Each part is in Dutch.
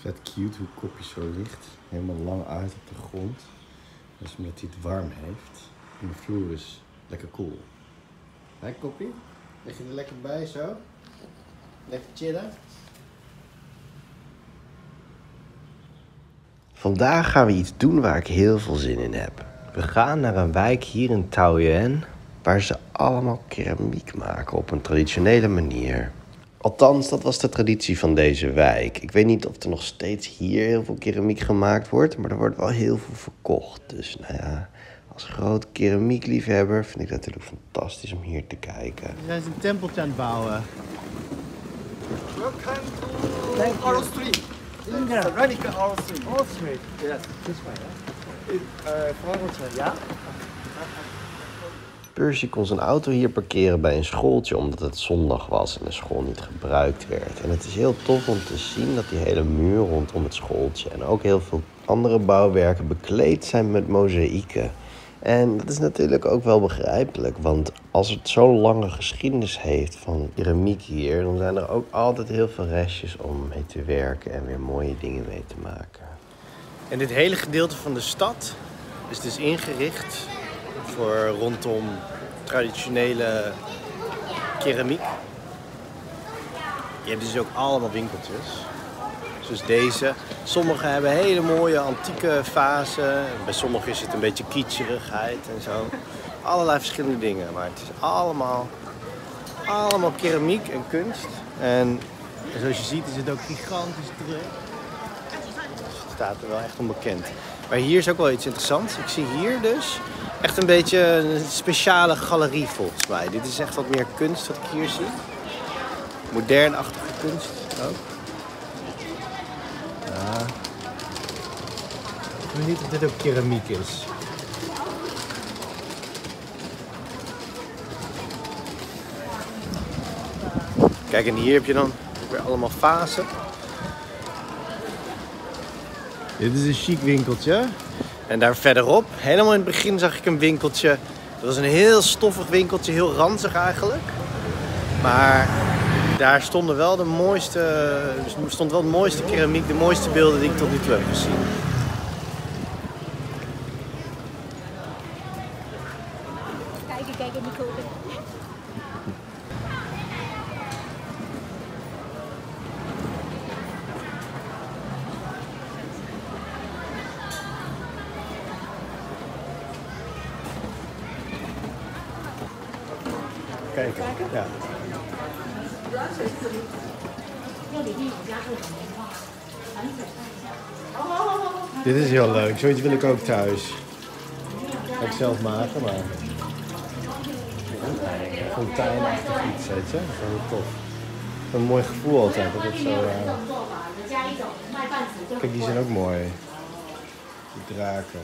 Vet cute hoe Koppie zo ligt. Helemaal lang uit op de grond. Dat is omdat hij het warm heeft. En de vloer is lekker koel. Hé Koppie? Lig je er lekker bij zo? Lekker chillen? Vandaag gaan we iets doen waar ik heel veel zin in heb. We gaan naar een wijk hier in Taoyuan waar ze allemaal keramiek maken op een traditionele manier. Althans, dat was de traditie van deze wijk. Ik weet niet of er nog steeds hier heel veel keramiek gemaakt wordt, maar er wordt wel heel veel verkocht. Dus nou ja, als groot keramiekliefhebber vind ik het natuurlijk fantastisch om hier te kijken. We zijn een tempeltje aan het bouwen. Welcome to street. Ja. Radical. Yes. This way, hè? Uh? Percy kon zijn auto hier parkeren bij een schooltje omdat het zondag was en de school niet gebruikt werd. En het is heel tof om te zien dat die hele muur rondom het schooltje en ook heel veel andere bouwwerken bekleed zijn met mozaïeken. En dat is natuurlijk ook wel begrijpelijk, want als het zo'n lange geschiedenis heeft van keramiek hier, dan zijn er ook altijd heel veel restjes om mee te werken en weer mooie dingen mee te maken. En dit hele gedeelte van de stad is dus ingericht voor rondom traditionele keramiek. Je hebt dus ook allemaal winkeltjes. Zoals deze. Sommige hebben hele mooie antieke fasen. Bij sommige is het een beetje kitscherigheid en zo. Allerlei verschillende dingen. Maar het is allemaal, allemaal keramiek en kunst. En zoals je ziet is het ook gigantisch druk. Het staat er wel echt onbekend. Maar hier is ook wel iets interessants. Ik zie hier dus echt een beetje een speciale galerie volgens mij. Dit is echt wat meer kunst wat ik hier zie. Modernachtige kunst ook. Ja. Ik weet niet of dit ook keramiek is. Kijk, en hier heb je dan weer allemaal fasen. Dit is een chic winkeltje. En daar verderop, helemaal in het begin zag ik een winkeltje. Dat was een heel stoffig winkeltje, heel ranzig eigenlijk. Maar daar stonden wel de mooiste, stond wel de mooiste keramiek, de mooiste beelden die ik tot nu toe heb gezien. Kijken, kijken, niet kopen. Kijken. Ja. Dit is heel leuk. Zoiets wil ik ook thuis. Ga ik zelf maken, maar... Fonteinachtig iets, weet je. Dat is tof. Een mooi gevoel altijd. Dat zo, eh, Kijk, die zijn ook mooi. Die draken.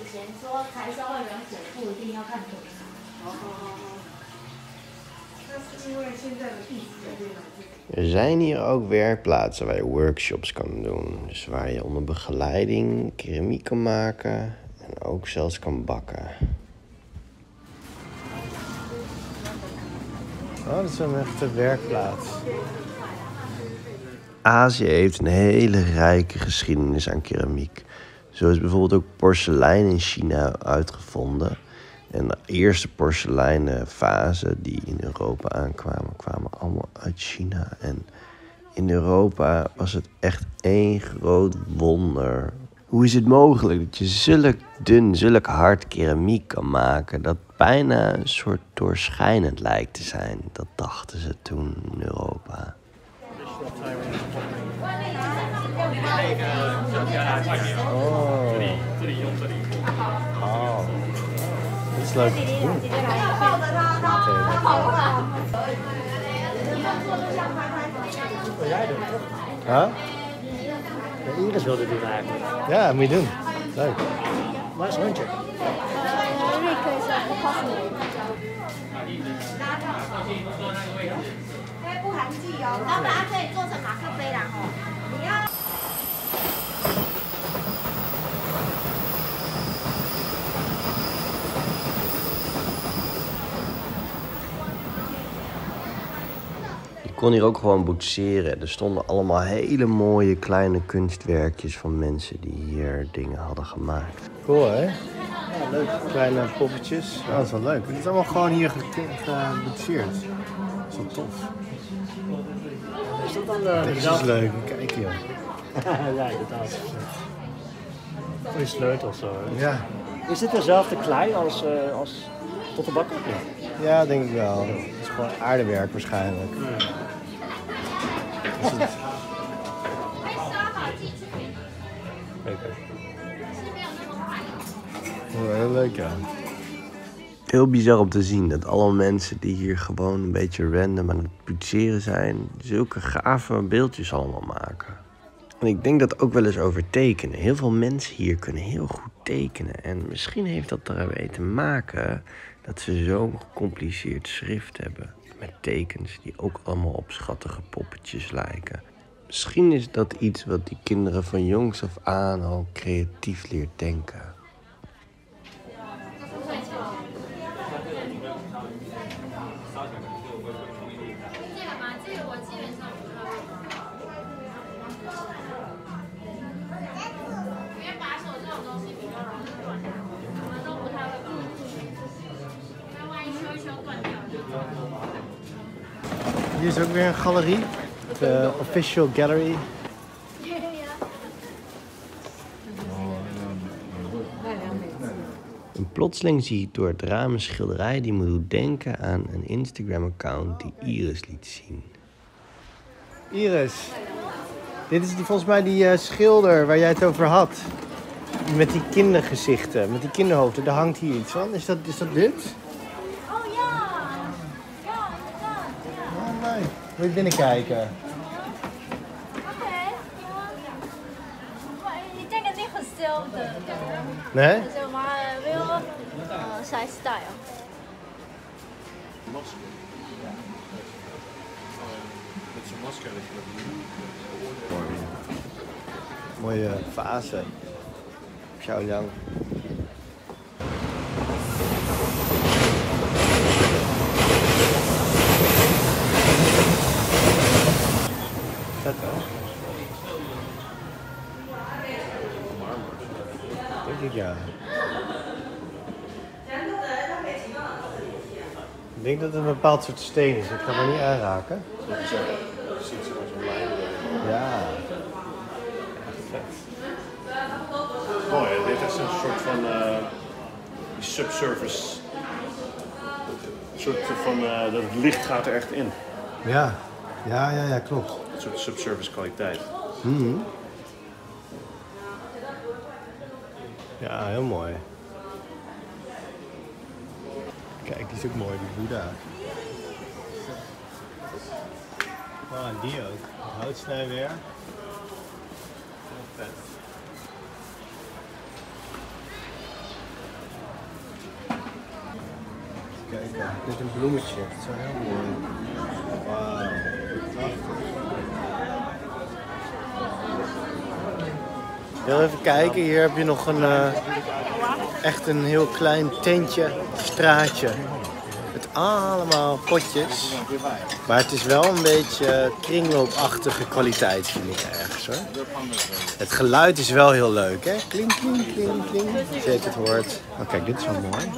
以前说柴烧会员水不一定要看腿。Er zijn hier ook werkplaatsen waar je workshops kan doen. Dus waar je onder begeleiding keramiek kan maken en ook zelfs kan bakken. Oh, dat is een echte werkplaats. Azië heeft een hele rijke geschiedenis aan keramiek. Zo is bijvoorbeeld ook porselein in China uitgevonden. En de eerste porseleinen vazen die in Europa aankwamen, kwamen allemaal uit China. En in Europa was het echt één groot wonder. Hoe is het mogelijk dat je zulk dun, zulk hard keramiek kan maken dat bijna een soort doorschijnend lijkt te zijn? Dat dachten ze toen in Europa. Oh. 这里用这里。好。It's like. 要抱着他，他他跑过来。Huh? The eagle's going to do that. Yeah, we do. Last winter. Uh, kon hier ook gewoon boetseren. Er stonden allemaal hele mooie kleine kunstwerkjes van mensen die hier dingen hadden gemaakt. Cool, hè? Ja, leuk. Kleine poppetjes. Ja, dat is wel leuk. Het is allemaal gewoon hier geboetseerd. Dat is wel tof. Is dat dan de Dit is dezelfde? leuk. Kijk hier. ja, inderdaad. Voor je sleutel of zo. hè? Ja. Is dit dezelfde klei als, eh als tot de bakker? Ja. Ja, denk ik wel. Het is gewoon aardewerk waarschijnlijk. Is het- Ja, heel leuk, ja. Heel bizar om te zien dat alle mensen die hier gewoon een beetje random aan het boetseren zijn, zulke gave beeldjes allemaal maken. En ik denk dat ook wel eens over tekenen. Heel veel mensen hier kunnen heel goed tekenen. En misschien heeft dat ermee te maken dat ze zo'n gecompliceerd schrift hebben. Met tekens die ook allemaal op schattige poppetjes lijken. Misschien is dat iets wat die kinderen van jongs af aan al creatief leert denken. Hier is ook weer een galerie. De Official Gallery. En plotseling zie ik door het raam een schilderij die me doet denken aan een Instagram-account die Iris liet zien. Iris. Dit is die, volgens mij die eh, schilder waar jij het over had. Met die kindergezichten, met die kinderhoofden. Daar hangt hier iets van. Is dat, is dat dit? Oh ja, ja, inderdaad. Oh, nee. Wil je binnenkijken? Oké. Maar ik denk het niet hetzelfde. Nee? Zeg maar wel uh, zijn style. Mooie fase. Xiaoliang. Vet hè? Denk ik ja. Ik denk dat het een bepaald soort steen is. Ik ga maar niet aanraken. Ja. Mooi, dit is een soort van eh, subsurface. Een soort van, eh, dat het licht gaat er echt in. Ja. Ja, ja, ja, klopt. Een soort subsurface kwaliteit. Ja, heel mooi. Kijk, die is ook mooi, die Boeddha. Oh, en die ook. Het houtsnijwerk. Heel vet. Kijk, dit is een bloemetje. Dat is wel heel mooi. Wauw, prachtig. Wil even kijken, hier heb je nog een, eh, echt een heel klein tentje, straatje. Met allemaal potjes. Maar het is wel een beetje kringloopachtige kwaliteit, vind ik ergens hoor. Het geluid is wel heel leuk, hè? Klink, klink, klink. Als je het hoort. Oh, kijk, dit is wel mooi.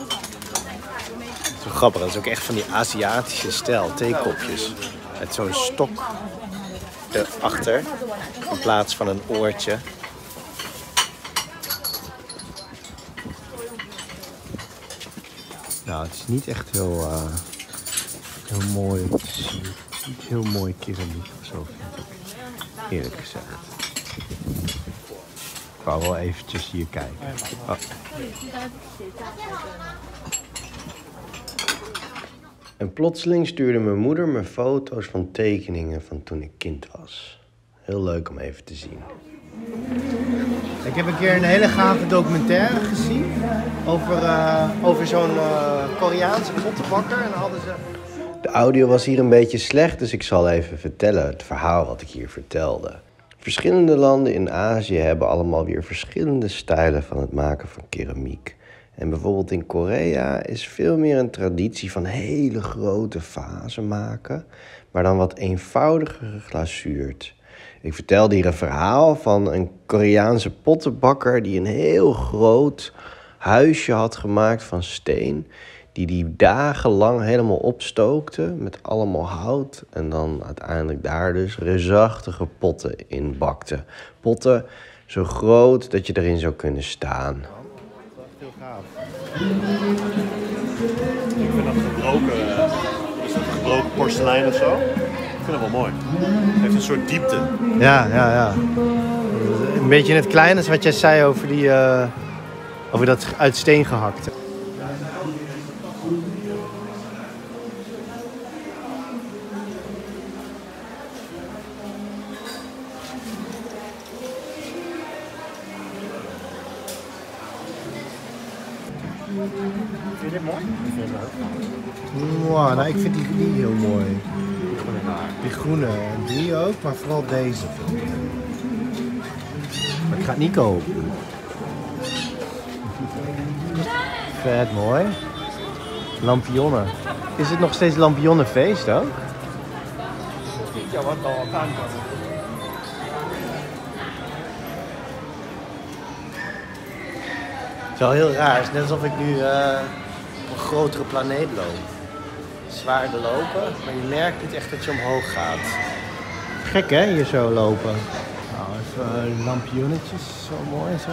Wel grappig, dat is ook echt van die Aziatische stijl, theekopjes. Met zo'n stok erachter, in plaats van een oortje. Nou, het is niet echt heel, eh, heel mooi te zien. Niet heel mooi keramiek of zo, vind ik. Eerlijk gezegd. Ik wou wel eventjes hier kijken. Oh. En plotseling stuurde mijn moeder me foto's van tekeningen van toen ik kind was. Heel leuk om even te zien. Ik heb een keer een hele gave documentaire gezien over, eh, over zo'n eh, Koreaanse pottenbakker. En hadden ze... De audio was hier een beetje slecht, dus ik zal even vertellen het verhaal wat ik hier vertelde. Verschillende landen in Azië hebben allemaal weer verschillende stijlen van het maken van keramiek. En bijvoorbeeld in Korea is veel meer een traditie van hele grote vazen maken maar dan wat eenvoudiger geglazuurd. Ik vertelde hier een verhaal van een Koreaanse pottenbakker die een heel groot huisje had gemaakt van steen. Die die dagenlang helemaal opstookte met allemaal hout. En dan uiteindelijk daar dus reusachtige potten in bakte. Potten zo groot dat je erin zou kunnen staan. Heel gaaf. Ik vind dat gebroken, eh, is dat gebroken porselein of zo? Ik vind dat wel mooi. Het heeft een soort diepte. Ja, ja, ja. Een beetje in het kleine is wat jij zei over, die, eh, over dat uit steen gehakte. Vind je dit mooi? Ik vind het leuk. Wow, nou, ik vind die, die heel mooi. Die groene, die ook, maar vooral deze. Maar ik ga het niet kopen. Vet mooi. Lampionnen. Is het nog steeds lampionnenfeest ook? Ja, wat al aan. Het is wel heel raar. Het is net alsof ik nu eh, op een grotere planeet loop. Zwaarder lopen, maar je merkt niet echt dat je omhoog gaat. Gek hè, hier zo lopen. Nou, even uh, lampionnetjes, zo mooi zo.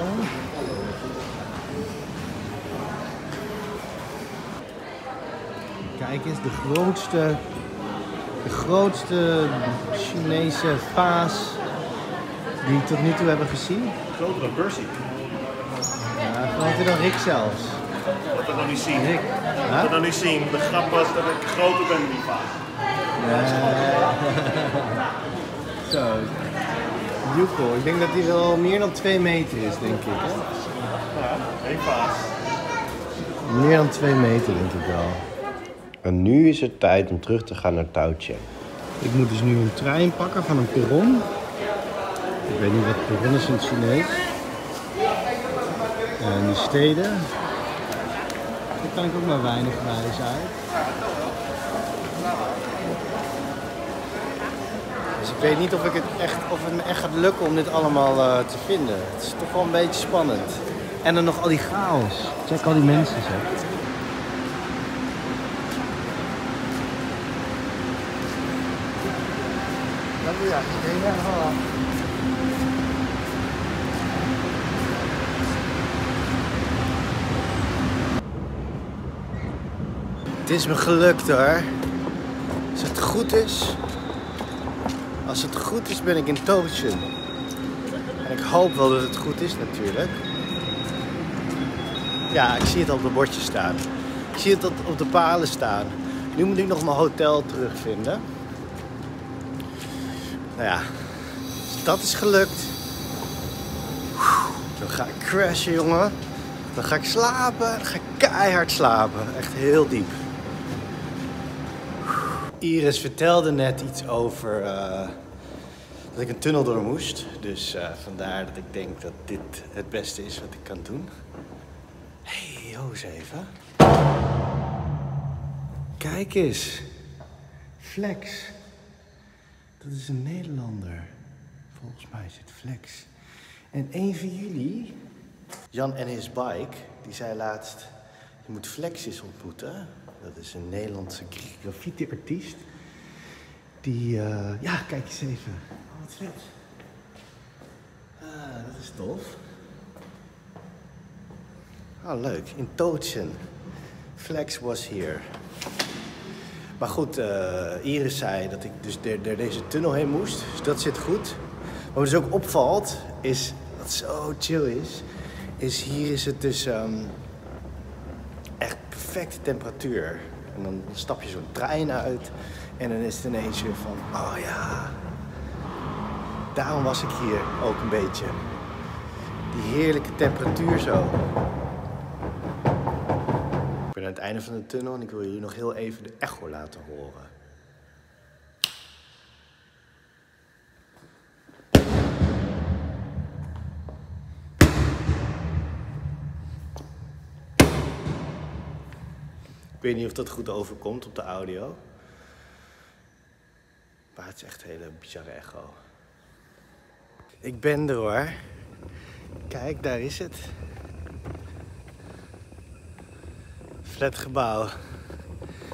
Kijk eens, de grootste, de grootste Chinese vaas die we tot nu toe hebben gezien. Groter dan Percy. Ja, groter dan Rick zelfs. Dat we nog niet zien. Dat we nog niet zien. De grap was dat ik groter ben dan die vaas. Zo. Joekel, ik denk dat hij wel meer dan 2 meter is, denk ik. Hè? Ja, één vaas. Meer dan 2 meter, denk ik wel. En nu is het tijd om terug te gaan naar Touwtje. Ik moet dus nu een trein pakken van een perron. Ik weet niet wat perron is in het Chinees. En die steden. Ook maar weinig wijs uit. Dus ik weet niet of, ik het echt, of het me echt gaat lukken om dit allemaal eh, te vinden. Het is toch wel een beetje spannend. En dan nog al die chaos. Check al die mensen zeg. Het is me gelukt hoor. Als het goed is. Als het goed is ben ik in Tochen. En ik hoop wel dat het goed is natuurlijk. Ja, ik zie het op de bordje staan. Ik zie het op- de palen staan. Nu moet ik nog mijn hotel terugvinden. Nou ja, dat is gelukt. Dan ga ik crashen, jongen. Dan ga ik slapen. Dan ga ik keihard slapen. Echt heel diep. Iris vertelde net iets over eh, dat ik een tunnel door moest. Dus eh, vandaar dat ik denk dat dit het beste is wat ik kan doen. Hey, even. Kijk eens. Flex. Dat is een Nederlander. Volgens mij is het Flex. En een van jullie, Jan en his bike, die zei laatst: Je moet Flex eens ontmoeten. Dat is een Nederlandse graffiti-artiest. Die, eh, ja, kijk eens even. Oh, wat vet. Ah, dat is tof. Oh, leuk. In Tootsen. Flex was here. Maar goed, eh, Iris zei dat ik dus door deze tunnel heen moest. Dus dat zit goed. Wat dus ook opvalt, is wat zo chill is, is hier is het dus ehm, echt perfecte temperatuur. En dan stap je zo'n trein uit en dan is het ineens weer van, oh ja. Daarom was ik hier ook een beetje. Die heerlijke temperatuur zo. Ik ben aan het einde van de tunnel en ik wil jullie nog heel even de echo laten horen. Ik weet niet of dat goed overkomt op de audio. het is echt een hele bizarre echo. Ik ben er hoor. Kijk, daar is het. Flatgebouw.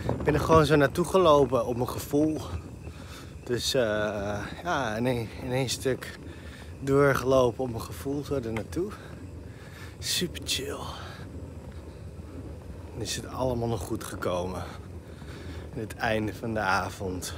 Ik ben er gewoon zo naartoe gelopen op mijn gevoel. Dus eh, ja, in één stuk doorgelopen op mijn gevoel zo er naartoe. Super chill. Is het allemaal nog goed gekomen. Het einde van de avond.